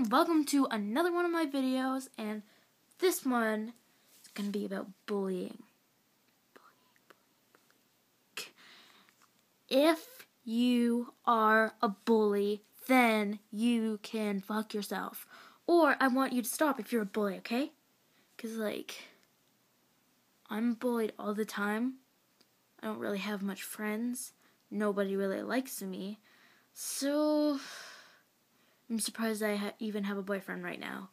welcome to another one of my videos, and this one is going to be about bullying. If you are a bully, then you can fuck yourself. Or I want you to stop if you're a bully, okay? Because, like, I'm bullied all the time. I don't really have much friends. Nobody really likes me. So, I'm surprised I ha- even have a boyfriend right now.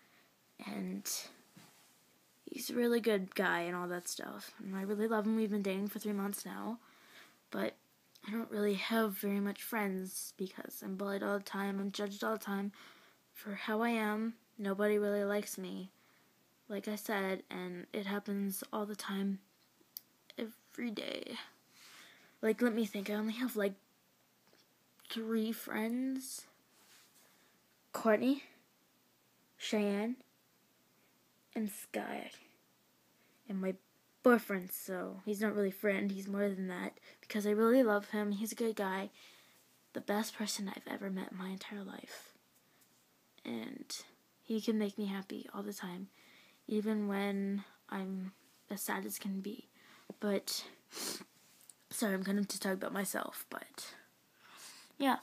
And he's a really good guy and all that stuff. And I really love him. We've been dating for three months now. But I don't really have very much friends because I'm bullied all the time. I'm judged all the time for how I am. Nobody really likes me. Like I said, and it happens all the time, every day. Like, let me think. I only have like three friends Courtney, Cheyenne, and Sky. And my boyfriend, so he's not really friend, he's more than that. Because I really love him. He's a good guy. The best person I've ever met in my entire life. And he can make me happy all the time. Even when I'm as sad as can be. But sorry, I'm going to talk about myself, but yeah.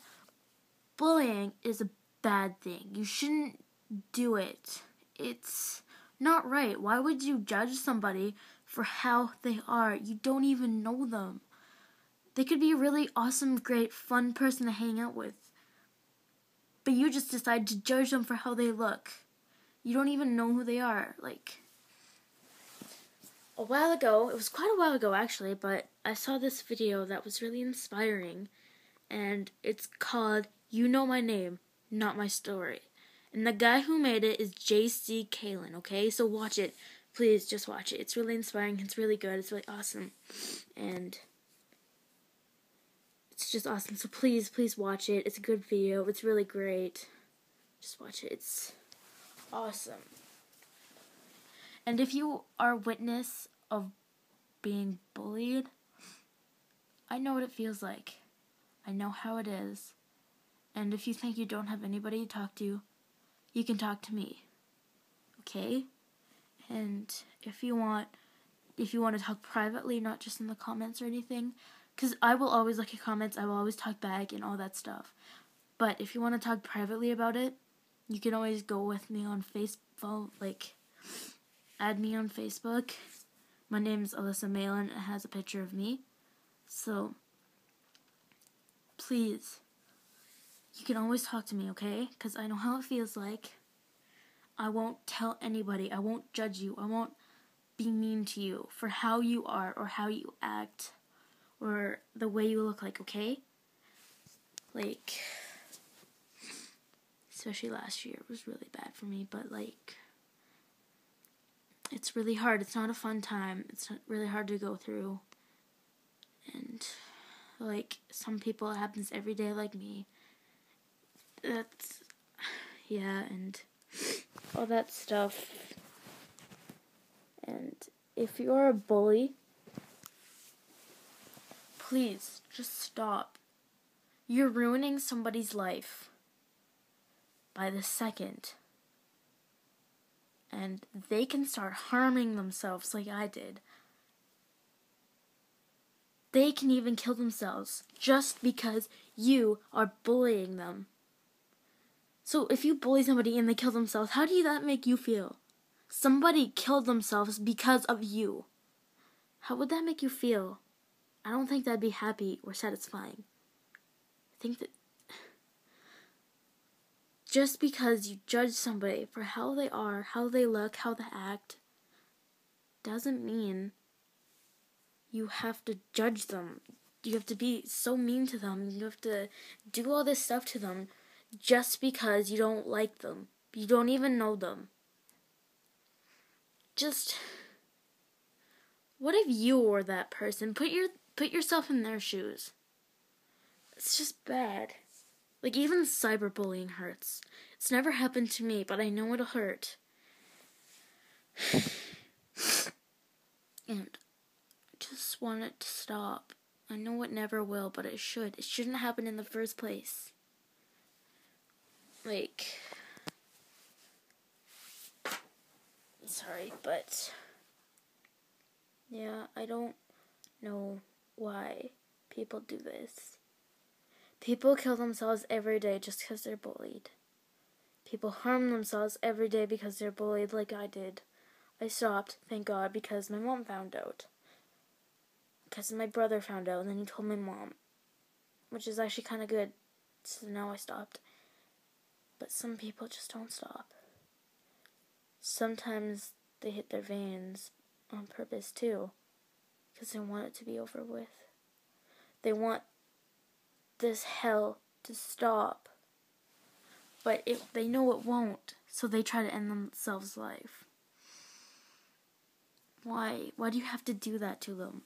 Bullying is a bad thing. You shouldn't do it. It's not right. Why would you judge somebody for how they are? You don't even know them. They could be a really awesome, great, fun person to hang out with. But you just decide to judge them for how they look. You don't even know who they are. Like, a while ago, it was quite a while ago actually, but I saw this video that was really inspiring. And it's called You Know My Name not my story. And the guy who made it is J.C. Caylen, okay? So watch it. Please just watch it. It's really inspiring. It's really good. It's really awesome. And it's just awesome. So please, please watch it. It's a good video. It's really great. Just watch it. It's awesome. And if you are witness of being bullied, I know what it feels like. I know how it is. And if you think you don't have anybody to talk to, you can talk to me. Okay? And if you want if you want to talk privately, not just in the comments or anything, cuz I will always look at comments, I will always talk back and all that stuff. But if you want to talk privately about it, you can always go with me on Facebook, like add me on Facebook. My name's Alyssa Malin. It has a picture of me. So please you can always talk to me, okay? Because I know how it feels like. I won't tell anybody. I won't judge you. I won't be mean to you for how you are or how you act or the way you look like, okay? Like, especially last year was really bad for me, but like, it's really hard. It's not a fun time. It's really hard to go through. And, like, some people, it happens every day, like me that's yeah, and all that stuff. And if you're a bully, please just stop. You're ruining somebody's life by the second. And they can start harming themselves like I did. They can even kill themselves just because you are bullying them. So if you bully somebody and they kill themselves, how do you, that make you feel? Somebody killed themselves because of you. How would that make you feel? I don't think that'd be happy or satisfying. I think that just because you judge somebody for how they are, how they look, how they act, doesn't mean you have to judge them. You have to be so mean to them. You have to do all this stuff to them just because you don't like them. You don't even know them. Just what if you were that person? Put your put yourself in their shoes. It's just bad. Like even cyberbullying hurts. It's never happened to me, but I know it'll hurt. and I just want it to stop. I know it never will, but it should. It shouldn't happen in the first place like sorry, but yeah, I don't know why people do this. People kill themselves every day just because they're bullied. People harm themselves every day because they're bullied, like I did. I stopped, thank God, because my mom found out. Because my brother found out, and then he told my mom. Which is actually kind of good. So now I stopped. But some people just don't stop. Sometimes they hit their veins on purpose, too. Because they want it to be over with. They want this hell to stop but it, they know it won't, so they try to end themselves' life. Why? Why do you have to do that to them?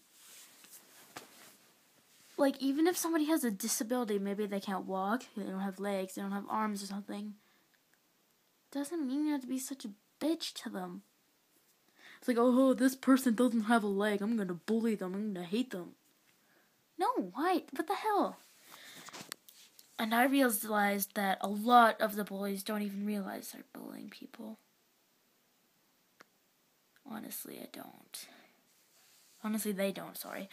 Like, even if somebody has a disability, maybe they can't walk, they don't have legs, they don't have arms or something, doesn't mean you have to be such a bitch to them. It's like, oh, this person doesn't have a leg, I'm gonna bully them, I'm gonna hate them. No, why? What the hell? And I realized that a lot of the bullies don't even realize they're bullying people. Honestly, I don't. Honestly, they don't, sorry.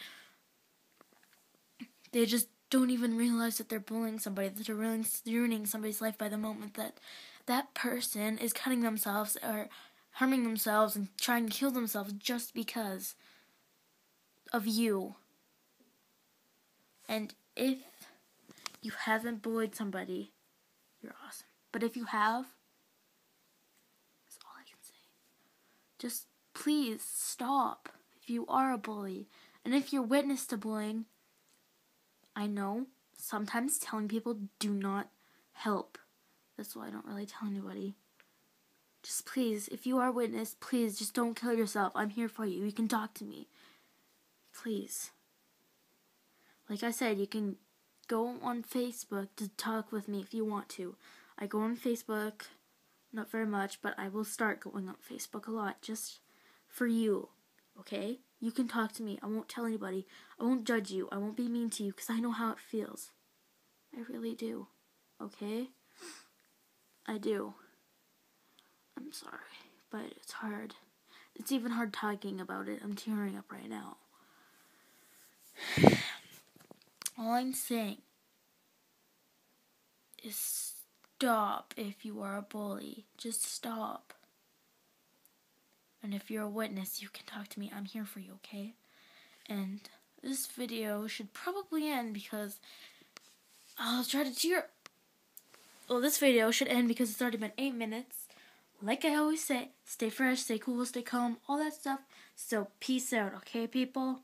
They just don't even realize that they're bullying somebody, that they're ruining, ruining somebody's life by the moment that that person is cutting themselves or harming themselves and trying to kill themselves just because of you. And if you haven't bullied somebody, you're awesome. But if you have, that's all I can say. Just please stop if you are a bully. And if you're witness to bullying, I know sometimes telling people do not help. That's why I don't really tell anybody. Just please, if you are witness, please just don't kill yourself. I'm here for you. You can talk to me. Please. Like I said, you can go on Facebook to talk with me if you want to. I go on Facebook, not very much, but I will start going on Facebook a lot just for you, okay? You can talk to me. I won't tell anybody. I won't judge you. I won't be mean to you because I know how it feels. I really do, okay? I do. I'm sorry, but it's hard. It's even hard talking about it. I'm tearing up right now. All I'm saying is stop if you are a bully. Just stop. And if you're a witness, you can talk to me. I'm here for you, okay? And this video should probably end because I'll try to cheer. Well, this video should end because it's already been 8 minutes. Like I always say, stay fresh, stay cool, stay calm, all that stuff. So, peace out, okay, people?